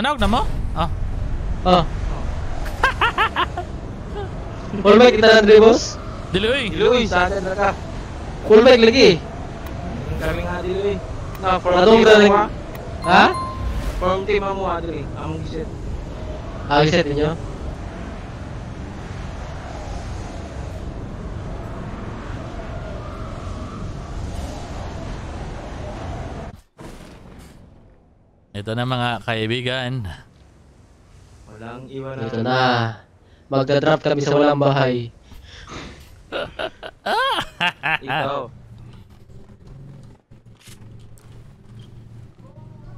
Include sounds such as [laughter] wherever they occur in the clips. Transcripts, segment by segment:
Anawag na mo? Ah. Oh. Full mic kita Andre boss. Dili oy. Diluy, sa atin na ka. Full mic lagi. Kami nga diluy. Na, from Atong team mo ha. From team mo ha, diluy. Among gisit. Ah, set niyo. Ito na mga kaibigan. Walang iwan Ito na. Magda-drop kami sa walang bahay. [laughs] Ikaw.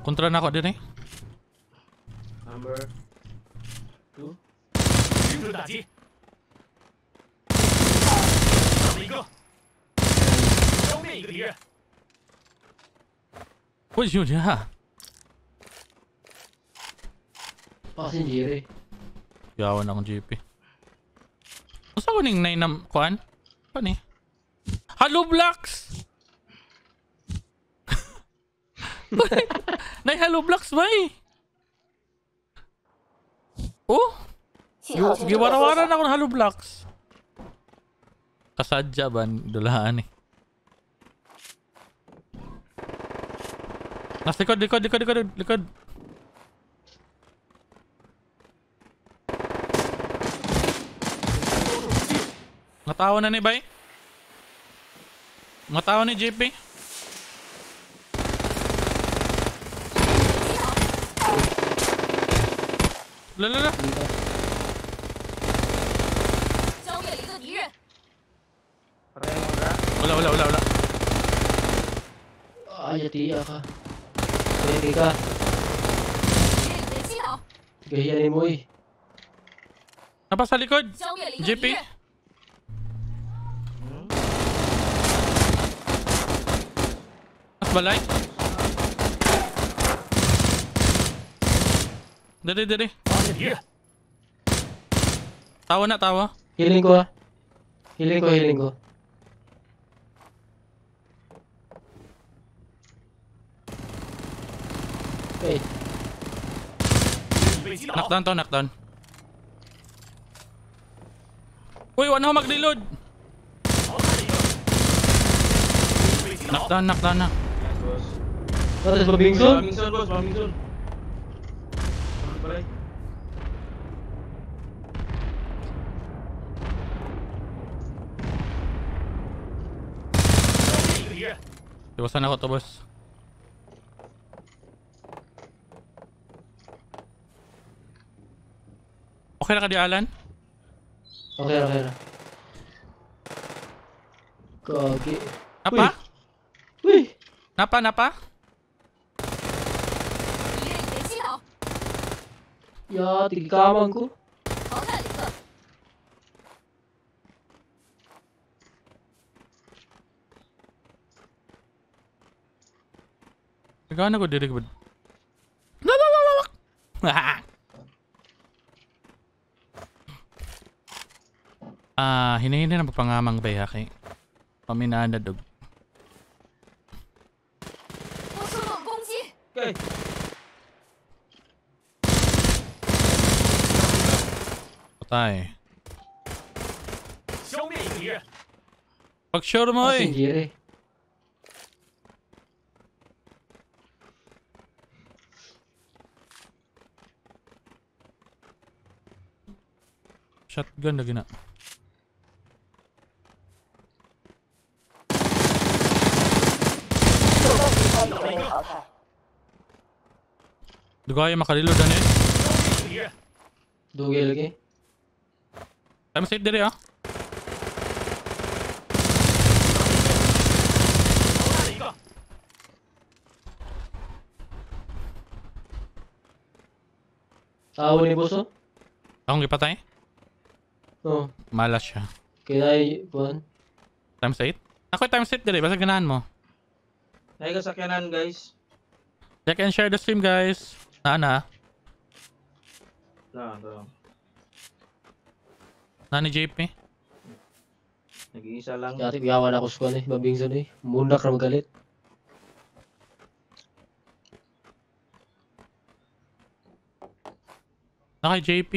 Kontra na ako din eh. Number 2. Uy, yun ya. Pasin Jiri. Yawan akong GP. Basta ko ning 9 na kuan? Kuan eh. Hello Blocks! [laughs] Nay Hello Blocks ba eh? Oh? Gi- Giwara-wara na ako ng Hello Blocks. Kasadya ba? Dulahan eh. Nas likod, likod, likod, likod, likod. Matawa na ni Bay. Matawa ni JP. Lala. Wala, wala, wala, wala. Ay, yatiya ka. Pwede ka. Gayanin mo eh. Napa sa likod? JP? Balay. Dali, dali. Tawa na, tawa. Healing ko ah. Healing ko, healing ko. Wait. Knockdown to, knockdown. Uy, wala na mag-reload. Knockdown, knockdown na. What is Babingson? Mamingson, boss. Mamingson. Pala eh? Iwasan ako to, boss. Okay na ka di, Alan? Okay, okay na. Kagi. Napa? Uy! Napa, napa? Ya, tiga mangku. Ke mana kok diri kebet? Lolok lolok. Ah, ah hinahinay bayak pangamang bayaki. Paminada dog. Patay. Pag sure mo Pasin eh. Jiri. Shotgun lagi na. Dugay makalilo dan eh. Dugay lagi. Time save diri ah. Tawa ni boss oh. Akong gipatay. Oh. Malas siya. Kaya ay, buwan. Times 8? Ako times 8 diri, basta ganahan mo. Nahiga sa kanan, guys. Check and share the stream guys. Na na. Na, bro. Na ni JP. Nag-iisa lang. Dati biyawan ako sa eh. Babingson eh. Mundak na magalit. Naka JP.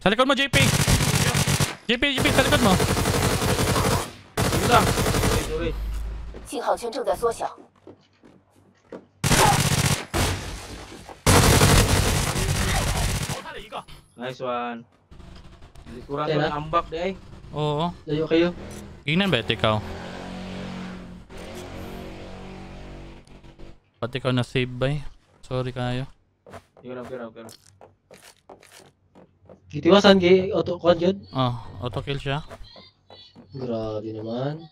Sa likod mo, JP! JP, JP, sa likod mo. Sige lang. Sorry, sorry. 信号圈正在缩小， Nice one. Kurang ko ah. ng ambak di ay. Oo. Layo kayo. Tingnan ba ikaw? Pati ikaw na save by. Sorry kayo. Sige lang, pero, pero. Kitiwasan kay auto kwan yun. Oh, auto kill siya. Grabe naman.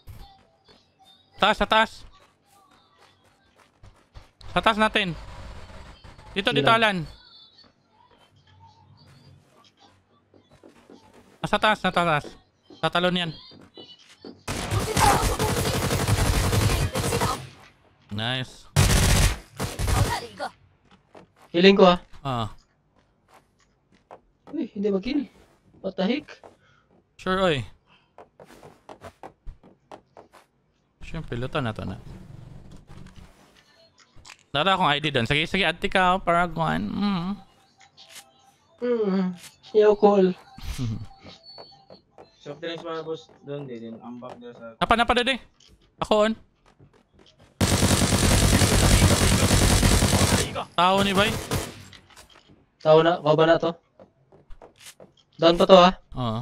Taas, sa taas. Sa taas natin. Dito, dito. Alan. Ah, nasa taas, nasa taas. Tatalon yan. Nice. Healing ko ha. Ah. Uy, hindi mag-heal. What the heck? Sure, oy. Siyempre, luto na to na. Dala akong ID doon. Sige, sige, ati ka, Paragon. Mm. Mm, yaw call. [laughs] Soft drinks mga boss. Doon din. din. Ambak dito sa... Napa, napa, dede. Ako on. Tao ni Bay. Tao na, kau ba na to? Down pa to ah. Oo.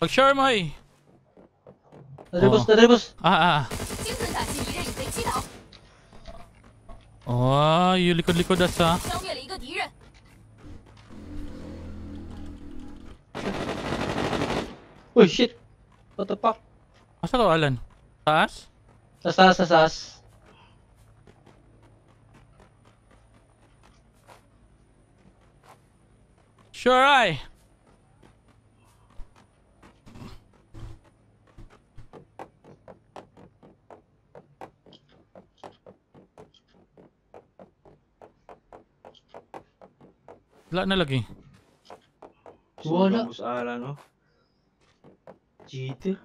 Pag sure mo eh. Nadribos, Oo. nadribos. Ah, ah. 精准打击敌人已被击倒， Oh, yung likod-likod asa. 消灭了一个敌人， Uy, shit. What the fuck? Asa ka, Alan? Taas? Sa taas, sa taas. Sure ay. Wala na lagi. Wala. Ala, no? Cheater.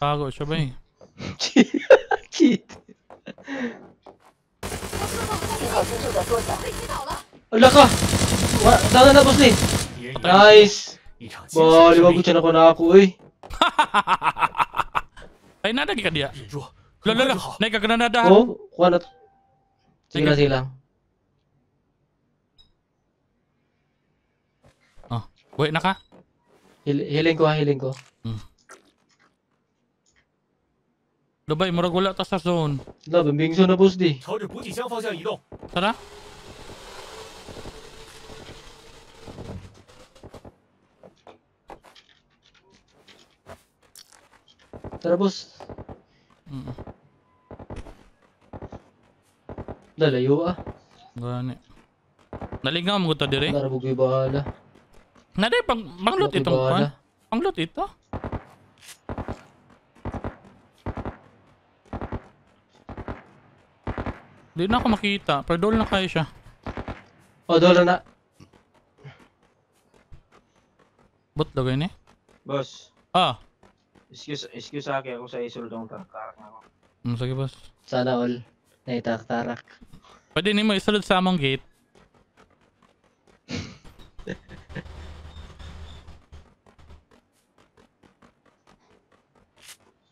Tago, siya ba eh? Cheater. Ala ka! Tanga na boss ni! Nice! Ba, liwag ko tiyan ako na ako eh. [laughs] Ay, nadagi ka dia. Lalo, lalo. Naika ka na nadahan. Oo, oh, kuha na to. Sige na sila. Oh, buhay na ka? Hil hiling ko ha, hiling ko. Hmm. Dubai, murag wala ta sa zone. Wala, bambing zone na boss di. Tara. Tara boss. Mm. Lalayo ah. Gani. Nalingam ko ta dire. Tara bugay bahala. Naday pang panglot Bugoy itong pan. Panglot ito. Di na ako makita. Pero doon na kayo siya. Oh, dola na. Bot lagay ni. Boss. Ah. Excuse, excuse sa akin. Ako sa isulod ang tarak na ako. Mm, sige boss. Sana all. Naitarak-tarak. Pwede ni mo isulod sa among gate.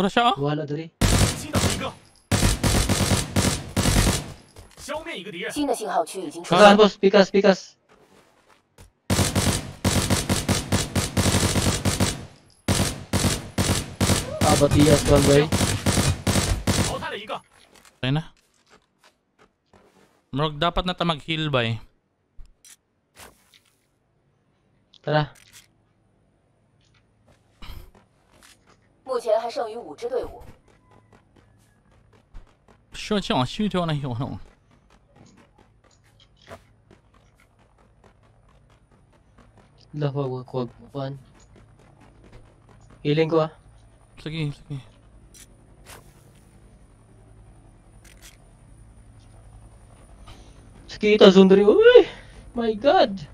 Wala siya oh. Wala dali. 击倒一个，消灭一个敌人。新的信号区已经出 Saan 现， boss? Pikas, pikas. Ah, Batias, one way. 淘汰了一个， Tayo na. Murag dapat na ta mag-heal ba eh. Tara. 目前还剩余五支队伍， Sure, siya, shoot yun na yun. Wala, wag, wag, wag. One. Healing ko ah. Sige, sige. Sakita, Sundari. Uy! My God!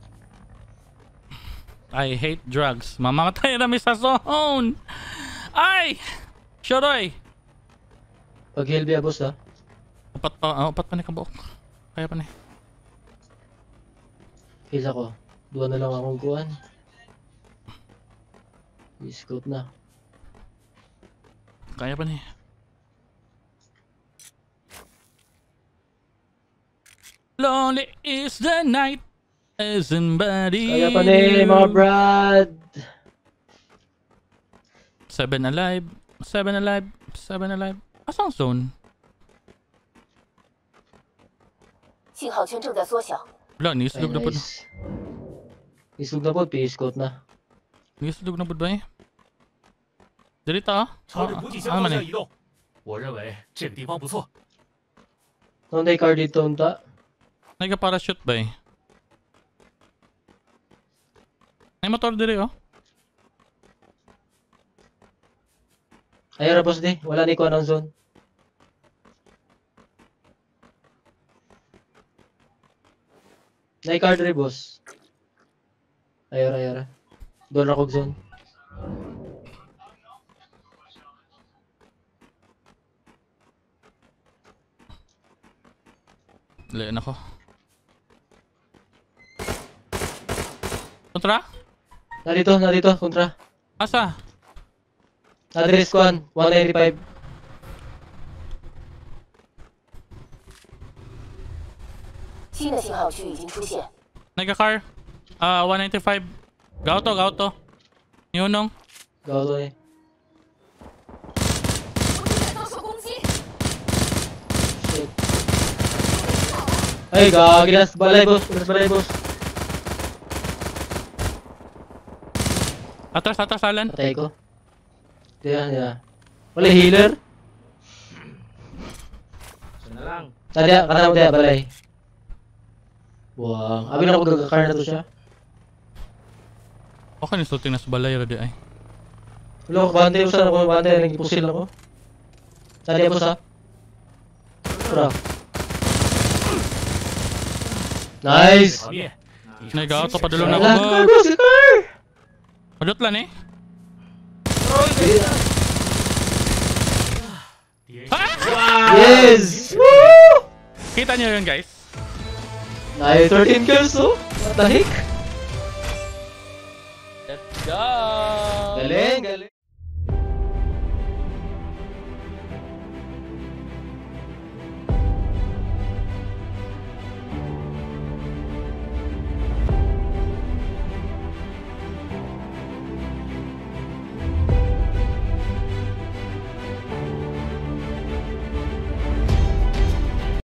I hate drugs. Mamamatay na mi sa zone. Ay! Shadoy! Pag heal biya boss ah. Upat pa, ah, upat pa ni kabuok. Kaya pa ni. Heal ako. Duwa na lang akong kuhan. I-scope na. Kaya pa ni. Lonely is the night. Isn't body. Kaya pa ni mga brad. Seven alive. Seven alive. Seven alive. Asang zone? 信号圈正在缩小， Wala, Ay, niisulog na po. nice. Isog na po, p-scope na. Niisulog na po ba eh? Dirita ah. 朝着 Ah, 补给 ah, 箱 ano 方 man 向 eh? 移动。我认为这个地方不错。 Nung day car dito unta. Nagka-parachute ba eh? May motor diri oh. Ayaw ra boss di. Wala ni kuhan ang zone. Nay car diri boss. Ayaw ra. Doon ra kog zone. Layan ako. Kontra? Narito, narito, kontra. Asa? Address ko 195. Nagka-car. Ah, uh, 195. Gauto, gauto. Yunong. Gauto eh. Ay, gagi. Last balay, boss. Last balay, boss. Atras, atras, Alan. Patay ko. Diyan, diyan. Wala healer? Isa na lang. Tadya, kanam tayo balay. Wow. Abi na ko gagakar na to siya. Okay ni shooting na sa balay ra di ay. Wala ko bantay usa na ko bantay nang gipusil ako. Tadya po sa. Bro. Nice. Nagawa to padulong na ko. Padot lang eh. 敌人 Ah! Yes! Woo! Kita niyo yun, guys. Nice 13 kills, oh. What the heck? Let's go! Galing, galing.